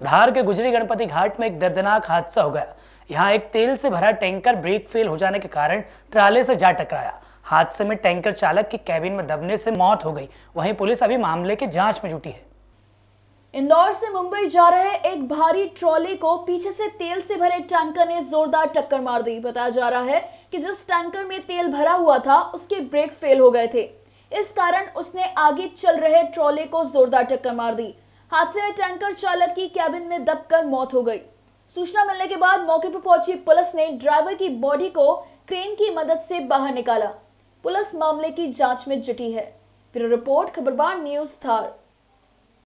धार के गुजरी गणपति घाट में एक दर्दनाक हादसा हो गया। यहाँ एक तेल से भरा टैंकर ब्रेक फेल हो जाने के कारण ट्राले से जा टकराया। हादसे में टैंकर चालक की कैबिन में दबने से मौत हो गई। वहीं पुलिस अभी मामले की जाँच में जुटी है। इंदौर से मुंबई जा रहे एक भारी ट्रॉली को पीछे से तेल से भरे टैंकर ने जोरदार टक्कर मार दी। बताया जा रहा है कि जिस टैंकर में तेल भरा हुआ था, उसके ब्रेक फेल हो गए थे। इस कारण उसने आगे चल रहे ट्रॉले को जोरदार टक्कर मार दी। हादसे में टैंकर चालक की कैबिन में दबकर मौत हो गई। सूचना मिलने के बाद मौके पर पहुँची पुलिस ने ड्राइवर की बॉडी को क्रेन की मदद से बाहर निकाला। पुलिस मामले की जाँच में जुटी है। ब्यूरो रिपोर्ट, खबरबार न्यूज़ थार।